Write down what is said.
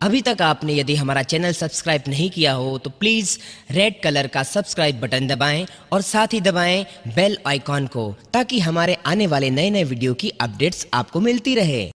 अभी तक आपने यदि हमारा चैनल सब्सक्राइब नहीं किया हो तो प्लीज़ रेड कलर का सब्सक्राइब बटन दबाएँ और साथ ही दबाएँ बेल आइकॉन को, ताकि हमारे आने वाले नए नए वीडियो की अपडेट्स आपको मिलती रहे।